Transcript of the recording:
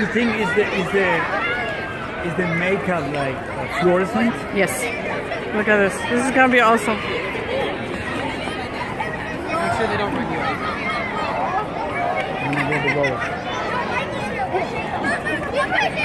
you think is the is the is the makeup like uh, fluorescent? Yes. Look at this. This is gonna be awesome. Make sure they don't run you over. I'm gonna get the.